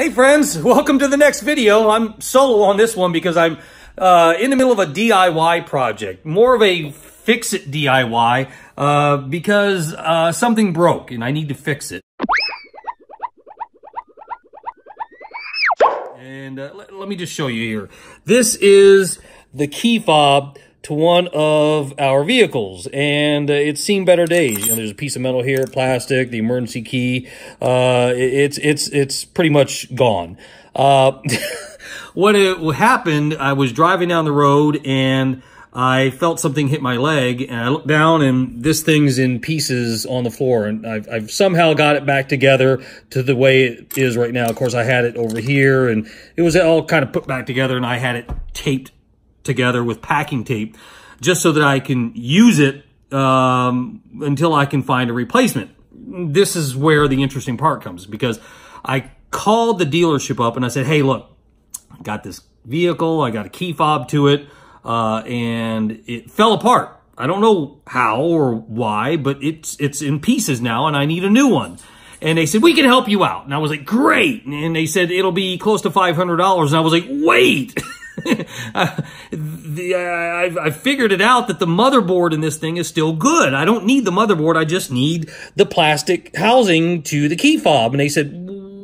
Hey friends, welcome to the next video. I'm solo on this one because I'm uh, in the middle of a DIY project. More of a fix-it DIY uh, because uh, something broke and I need to fix it. And uh, let, let me just show you here. This is the key fob to one of our vehicles and uh, it's seen better days. You know, there's a piece of metal here, plastic, the emergency key. Uh, it's, it's, it's pretty much gone. Uh, what, it, what happened, I was driving down the road and I felt something hit my leg and I looked down and this thing's in pieces on the floor and I've, I've, somehow got it back together to the way it is right now. Of course, I had it over here and it was all kind of put back together and I had it taped together with packing tape just so that I can use it um, until I can find a replacement. This is where the interesting part comes because I called the dealership up and I said, hey, look, I got this vehicle, I got a key fob to it, uh, and it fell apart. I don't know how or why, but it's it's in pieces now and I need a new one. And they said, we can help you out. And I was like, great. And they said, it'll be close to $500. And I was like, wait. the, I, I figured it out that the motherboard in this thing is still good. I don't need the motherboard. I just need the plastic housing to the key fob. And they said,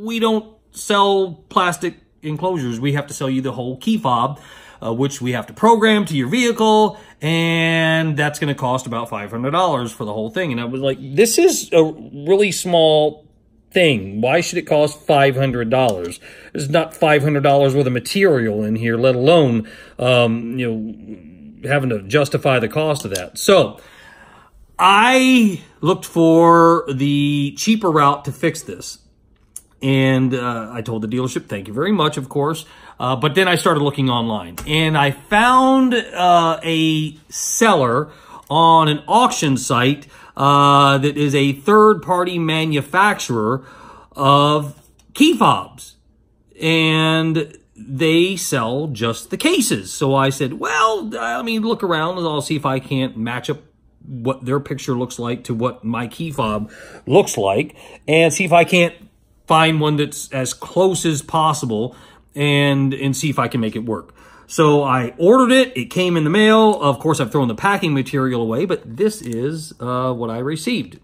we don't sell plastic enclosures. We have to sell you the whole key fob, uh, which we have to program to your vehicle. And that's going to cost about $500 for the whole thing. And I was like, this is a really small thing. Why should it cost $500? There's not $500 worth of material in here, let alone, um, you know, having to justify the cost of that. So I looked for the cheaper route to fix this. And uh, I told the dealership, thank you very much, of course. Uh, but then I started looking online and I found uh, a seller on an auction site uh, that is a third-party manufacturer of key fobs. And they sell just the cases. So I said, well, I mean, look around and I'll see if I can't match up what their picture looks like to what my key fob looks like and see if I can't find one that's as close as possible and, and see if I can make it work. So I ordered it. It came in the mail. Of course, I've thrown the packing material away, but this is uh, what I received.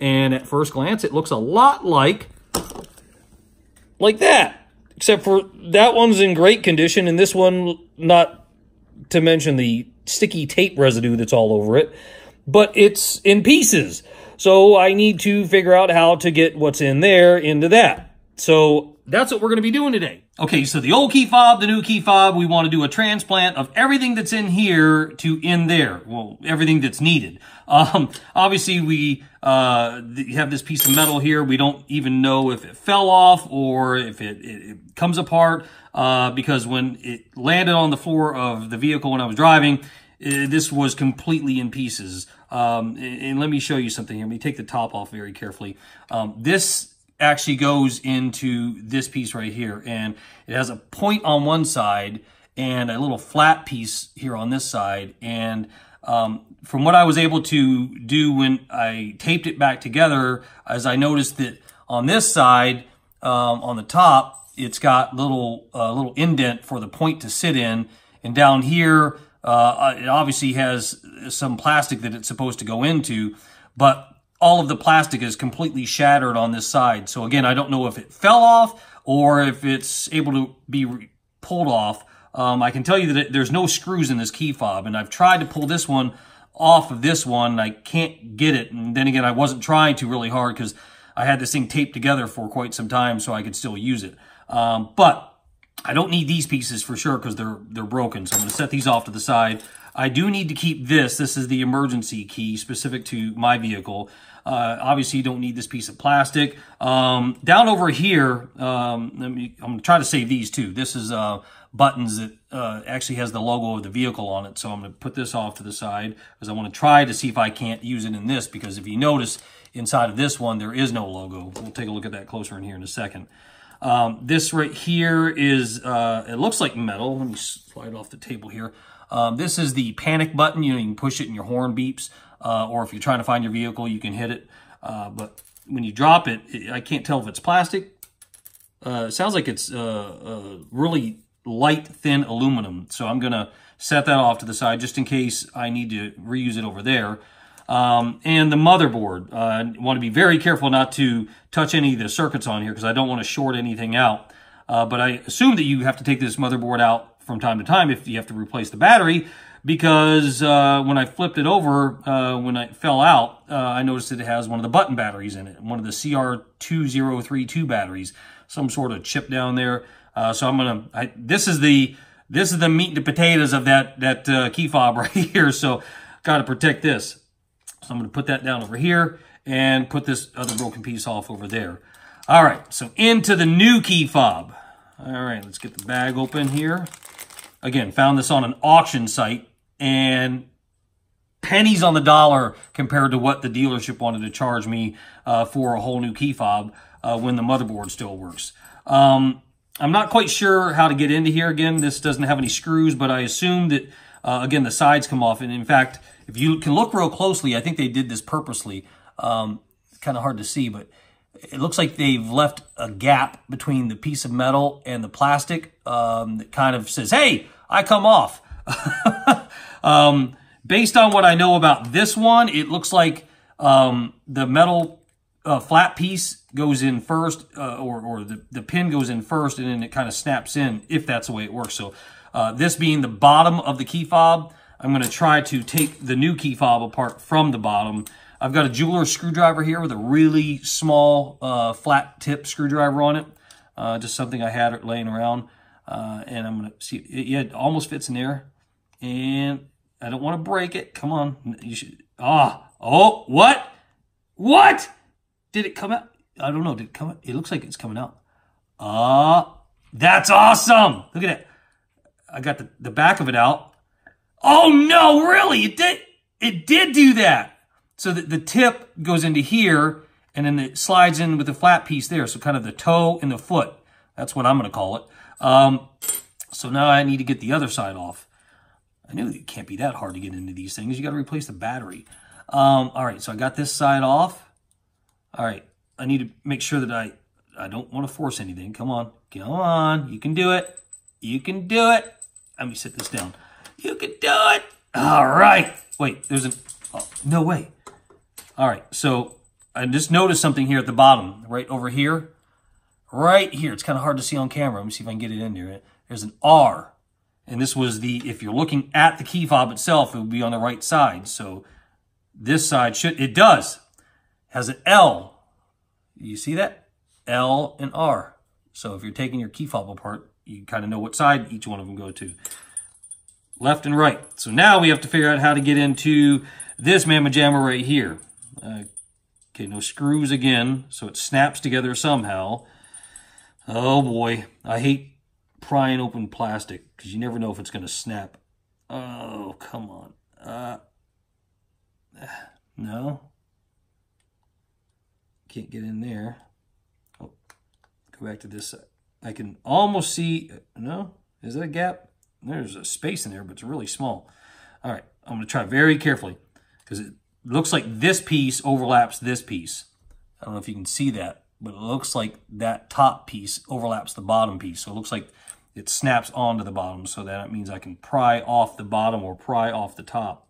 And at first glance, it looks a lot like, like that. Except for that one's in great condition, and this one, not to mention the sticky tape residue that's all over it, but it's in pieces. So I need to figure out how to get what's in there into that. So that's what we're going to be doing today. Okay, so the old key fob, the new key fob, we want to do a transplant of everything that's in here to in there. Well, everything that's needed. Um, obviously, we uh, have this piece of metal here. We don't even know if it fell off or if it, it, it comes apart uh, because when it landed on the floor of the vehicle when I was driving, it, this was completely in pieces. Um, and, and, let me show you something here. Let me take the top off very carefully. Um, this actually goes into this piece right here. And it has a point on one side and a little flat piece here on this side. And um, from what I was able to do when I taped it back together, as I noticed that on this side, um, on the top, it's got little uh, little indent for the point to sit in. And down here, uh, it obviously has some plastic that it's supposed to go into. But all of the plastic is completely shattered on this side. So again, I don't know if it fell off or if it's able to be pulled off. Um, I can tell you that it, there's no screws in this key fob, and I've tried to pull this one off of this one. I can't get it. And then again, I wasn't trying to really hard because I had this thing taped together for quite some time so I could still use it. Um, but I don't need these pieces for sure because they're, they're broken. So I'm going to set these off to the side. I do need to keep this. This is the emergency key specific to my vehicle. Uh, obviously, you don't need this piece of plastic. Um, down over here, um, let me, I'm going to try to save these too. This is uh, buttons that uh, actually has the logo of the vehicle on it. So I'm going to put this off to the side because I want to try to see if I can't use it in this because if you notice inside of this one, there is no logo. We'll take a look at that closer in here in a second. Um, this right here is, uh, it looks like metal. Let me slide off the table here. Um, this is the panic button. You know, you can push it and your horn beeps. Uh, or if you're trying to find your vehicle, you can hit it. Uh, but when you drop it, it, I can't tell if it's plastic uh, sounds like it's uh, uh, really light, thin aluminum. So I'm going to set that off to the side just in case I need to reuse it over there. Um, and the motherboard, uh, I want to be very careful not to touch any of the circuits on here because I don't want to short anything out. Uh, but I assume that you have to take this motherboard out from time to time if you have to replace the battery because uh, when I flipped it over, uh, when it fell out, uh, I noticed that it has one of the button batteries in it, one of the CR2032 batteries, some sort of chip down there. Uh, so I'm gonna, this is the this is the meat and the potatoes of that that key fob right here. So got to protect this. So I'm gonna put that down over here and put this other broken piece off over there. All right, so into the new key fob. All right, let's get the bag open here. Again, found this on an auction site and pennies on the dollar compared to what the dealership wanted to charge me uh, for a whole new key fob uh, when the motherboard still works. Um, I'm not quite sure how to get into here. Again, this doesn't have any screws, but I assume that, uh, again, the sides come off. And in fact, if you can look real closely, I think they did this purposely. Um, kind of hard to see, but it looks like they've left a gap between the piece of metal and the plastic um, that kind of says, hey, I come off. um, based on what I know about this one, it looks like um, the metal uh, flat piece goes in first, uh, or, or the, the pin goes in first, and then it kind of snaps in, if that's the way it works. So uh, this being the bottom of the key fob, I'm going to try to take the new key fob apart from the bottom. I've got a jeweler screwdriver here with a really small uh, flat tip screwdriver on it. Uh, just something I had laying around. Uh, and I'm going to see, it, yeah, it almost fits in there. And I don't want to break it. Come on. You should, ah, oh, what? What? Did it come out? I don't know. Did it come out? It looks like it's coming out. Ah, that's awesome. Look at it. I got the, the back of it out. Oh no, really? It did, it did do that. So the, the tip goes into here and then it slides in with the flat piece there. So kind of the toe and the foot. That's what I'm going to call it. Um, so now I need to get the other side off. I knew it can't be that hard to get into these things. You got to replace the battery. Um, all right, so I got this side off. All right, I need to make sure that I, I don't want to force anything. Come on, come on. You can do it. You can do it. Let me set this down. You can do it. All right. Wait, there's a, oh, no way. All right, so I just noticed something here at the bottom, right over here. Right here, it's kind of hard to see on camera. Let me see if I can get it in there. There's an R. And this was the, if you're looking at the key fob itself, it would be on the right side. So this side should, it does, has an L. You see that? L and R. So if you're taking your key fob apart, you kind of know what side each one of them go to. Left and right. So now we have to figure out how to get into this mamma jamma right here. Uh, okay, no screws again, so it snaps together somehow. Oh boy, I hate prying open plastic because you never know if it's going to snap. Oh, come on. Uh, no. Can't get in there. Oh, go back to this side. I can almost see, no, is that a gap? There's a space in there, but it's really small. All right, I'm going to try very carefully because it looks like this piece overlaps this piece. I don't know if you can see that, but it looks like that top piece overlaps the bottom piece. So it looks like it snaps onto the bottom so that means I can pry off the bottom or pry off the top.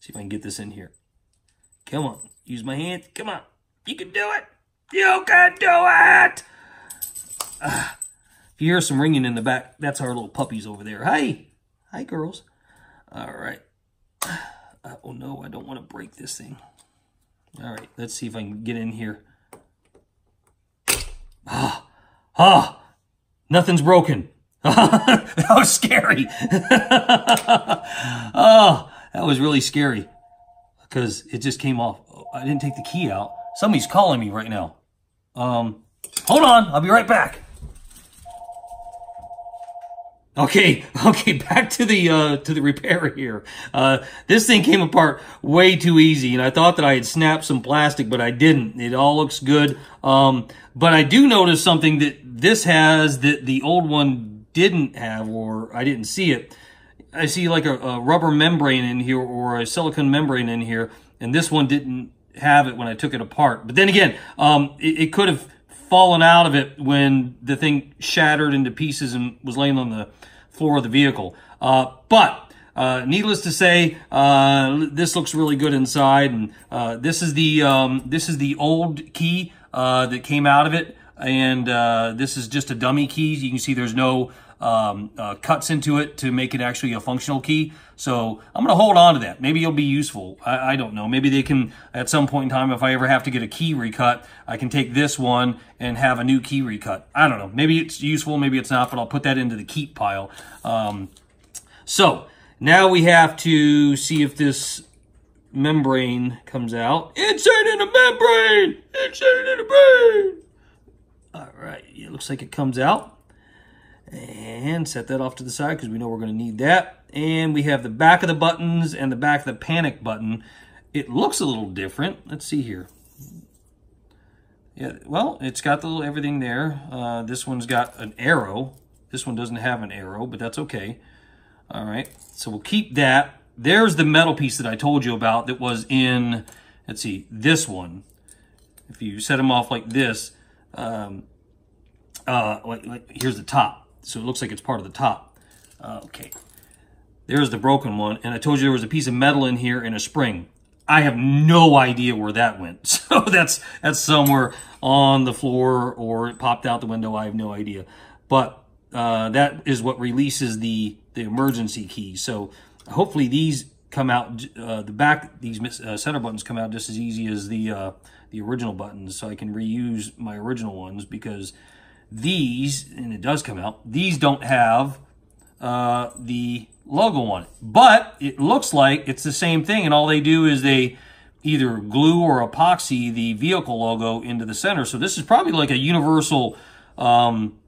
See if I can get this in here. Come on, use my hand. Come on, you can do it. You can do it. Uh, if you hear some ringing in the back, that's our little puppies over there. Hi, hi girls. All right. Uh, oh no, I don't want to break this thing. All right, let's see if I can get in here. Ah, ah, Nothing's broken. that was scary. oh, that was really scary because it just came off. I didn't take the key out. Somebody's calling me right now. Um, hold on. I'll be right back. Okay, okay, back to the uh, to the repair here. Uh, this thing came apart way too easy, and I thought that I had snapped some plastic, but I didn't. It all looks good. Um, but I do notice something that this has that the old one didn't have, or I didn't see it. I see like a, a rubber membrane in here, or a silicone membrane in here, and this one didn't have it when I took it apart. But then again, um, it, it could have fallen out of it when the thing shattered into pieces and was laying on the floor of the vehicle. Uh, but uh, needless to say, uh, this looks really good inside, and uh, this is the um, this is the old key uh, that came out of it, and uh, this is just a dummy key. You can see there's no um, uh, cuts into it to make it actually a functional key. So I'm going to hold on to that. Maybe it'll be useful. I, I, don't know. Maybe they can, at some point in time, if I ever have to get a key recut, I can take this one and have a new key recut. I don't know. Maybe it's useful, maybe it's not, but I'll put that into the keep pile. Um, so now we have to see if this membrane comes out. Insert in the membrane! Insert in the brain! All right, it looks like it comes out. And set that off to the side because we know we're going to need that. And we have the back of the buttons and the back of the panic button. It looks a little different. Let's see here. Yeah, well, it's got the little everything there. Uh, this one's got an arrow. This one doesn't have an arrow, but that's okay. All right, so we'll keep that. There's the metal piece that I told you about that was in, let's see, this one. If you set them off like this, um, uh, like, like, here's the top. So it looks like it's part of the top. Uh, okay. There's the broken one. And I told you there was a piece of metal in here and a spring. I have no idea where that went. So that's that's somewhere on the floor or it popped out the window. I have no idea. But uh, that is what releases the, the emergency key. So hopefully these come out, uh, the back, these uh, center buttons come out just as easy as the, uh, the original buttons. So I can reuse my original ones because these, and it does come out, these don't have uh, the logo on it. But it looks like it's the same thing, and all they do is they either glue or epoxy the vehicle logo into the center. So this is probably like a universal um,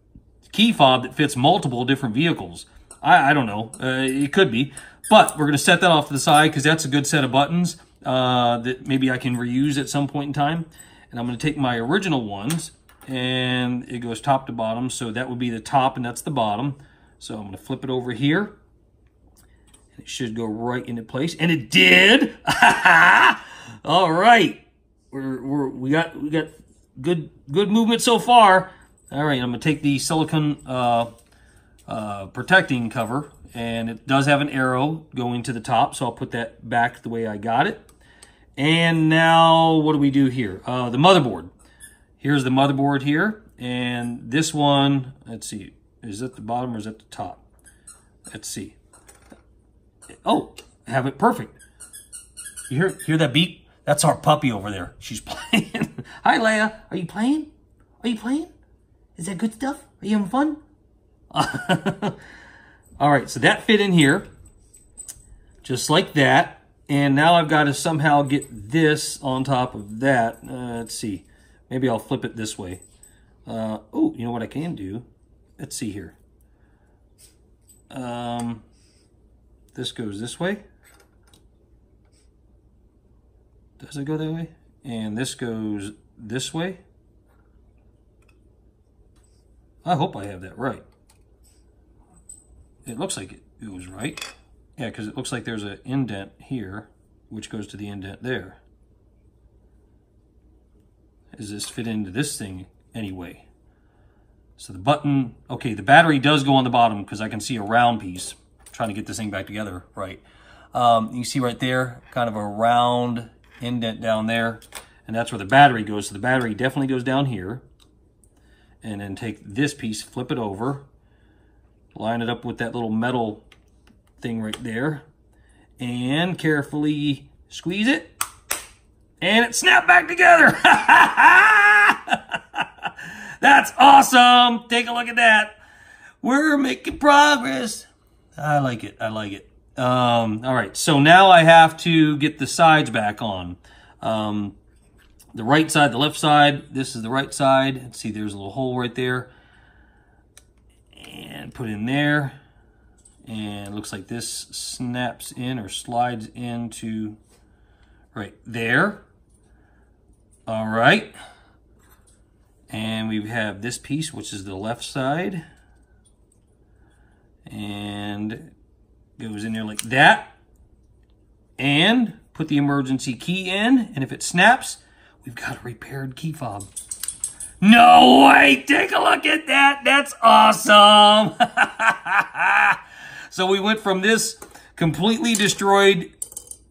key fob that fits multiple different vehicles. I, I don't know. Uh, it could be. But we're going to set that off to the side because that's a good set of buttons uh, that maybe I can reuse at some point in time. And I'm going to take my original ones and it goes top to bottom. So that would be the top and that's the bottom. So I'm going to flip it over here. And it should go right into place. And it did! All right. We're, we're, we got we got good good movement so far. All right, I'm going to take the silicone uh, uh, protecting cover, and it does have an arrow going to the top, so I'll put that back the way I got it. And now, what do we do here? Uh, the motherboard. Here's the motherboard here. And this one, let's see, is it the bottom or is it the top? Let's see. Oh, have it perfect. You hear, hear that beep? That's our puppy over there. She's playing. Hi, Leia. Are you playing? Are you playing? Is that good stuff? Are you having fun? All right, so that fit in here. Just like that. And now I've got to somehow get this on top of that. Uh, let's see. Maybe I'll flip it this way. Uh, oh, you know what I can do? Let's see here. Um, this goes this way. Does it go that way? And this goes this way. I hope I have that right. It looks like it, it was right. Yeah, because it looks like there's an indent here, which goes to the indent there does this fit into this thing anyway? So the button, okay, the battery does go on the bottom because I can see a round piece. I'm trying to get this thing back together, right. Um, you see right there, kind of a round indent down there, and that's where the battery goes. So the battery definitely goes down here. And then take this piece, flip it over, line it up with that little metal thing right there, and carefully squeeze it and it snapped back together. That's awesome. Take a look at that. We're making progress. I like it. I like it. Um, all right. So now I have to get the sides back on. Um, the right side, the left side. This is the right side. Let's see, there's a little hole right there. And put in there. And looks like this snaps in or slides into right there. All right. And we have this piece, which is the left side. And goes in there like that. And put the emergency key in. And if it snaps, we've got a repaired key fob. No way! Take a look at that! That's awesome! so we went from this completely destroyed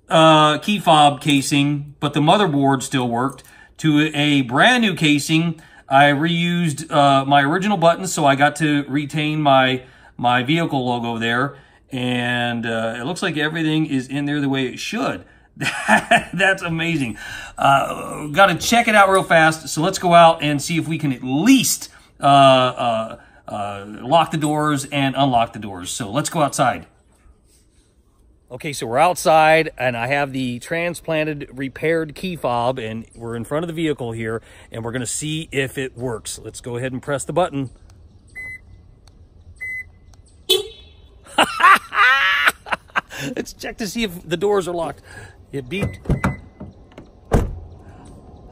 uh, key fob casing, but the motherboard still worked, to a brand new casing. I reused uh, my original buttons, so I got to retain my, my vehicle logo there. And uh, it looks like everything is in there the way it should. That's amazing. Uh, got to check it out real fast. So let's go out and see if we can at least uh, uh, uh, lock the doors and unlock the doors. So let's go outside. Okay, so we're outside and I have the transplanted repaired key fob and we're in front of the vehicle here and we're gonna see if it works. Let's go ahead and press the button. Let's check to see if the doors are locked. It beeped.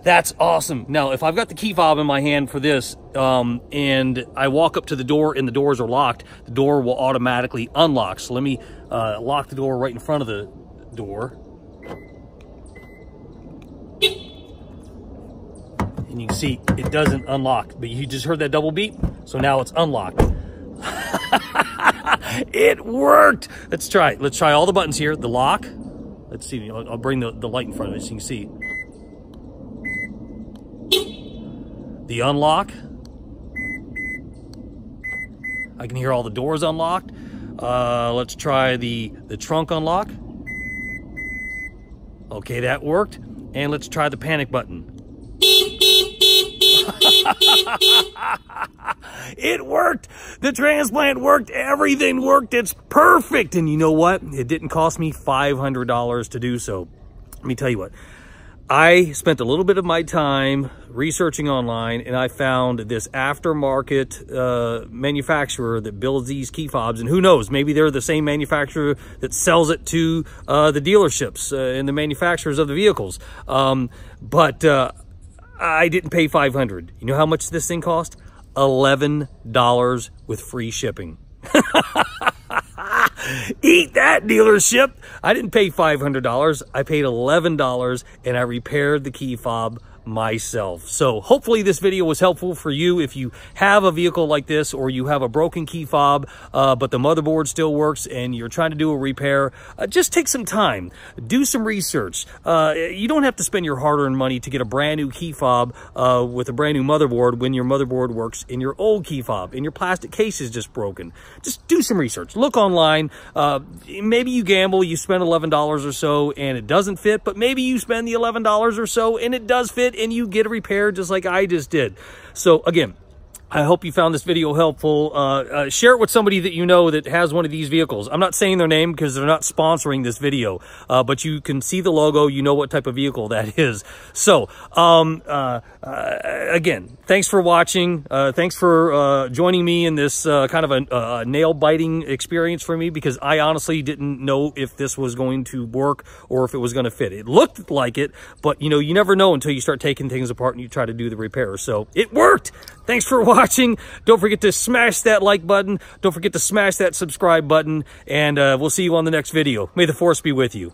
That's awesome. Now, if I've got the key fob in my hand for this um, and I walk up to the door and the doors are locked, the door will automatically unlock. So let me uh, lock the door right in front of the door. And you can see it doesn't unlock, but you just heard that double beep. So now it's unlocked. it worked. Let's try Let's try all the buttons here. The lock. Let's see. I'll, I'll bring the, the light in front of it so you can see. The unlock. I can hear all the doors unlocked. Uh, let's try the, the trunk unlock. Okay, that worked. And let's try the panic button. it worked. The transplant worked. Everything worked. It's perfect. And you know what? It didn't cost me $500 to do so. Let me tell you what. I spent a little bit of my time researching online and I found this aftermarket uh, manufacturer that builds these key fobs. And who knows, maybe they're the same manufacturer that sells it to uh, the dealerships uh, and the manufacturers of the vehicles. Um, but uh, I didn't pay 500 You know how much this thing cost? $11 with free shipping. Eat that dealership. I didn't pay $500. I paid $11 and I repaired the key fob myself. So hopefully this video was helpful for you if you have a vehicle like this or you have a broken key fob, uh, but the motherboard still works and you're trying to do a repair, uh, just take some time. Do some research. Uh, you don't have to spend your hard-earned money to get a brand new key fob uh, with a brand new motherboard when your motherboard works in your old key fob and your plastic case is just broken. Just do some research. Look online. Uh, maybe you gamble, you spend $11 or so and it doesn't fit, but maybe you spend the $11 or so and it does fit it and you get a repair just like I just did. So again, I hope you found this video helpful. Uh, uh, share it with somebody that you know that has one of these vehicles. I'm not saying their name because they're not sponsoring this video, uh, but you can see the logo. You know what type of vehicle that is. So, um, uh, uh, again, thanks for watching. Uh, thanks for joining me in this kind of a, a nail-biting experience for me because I honestly didn't know if this was going to work or if it was going to fit. It looked like it, but, you know, you never know until you start taking things apart and you try to do the repair. So, it worked! Thanks for watching. Don't forget to smash that like button. Don't forget to smash that subscribe button. And uh, we'll see you on the next video. May the force be with you.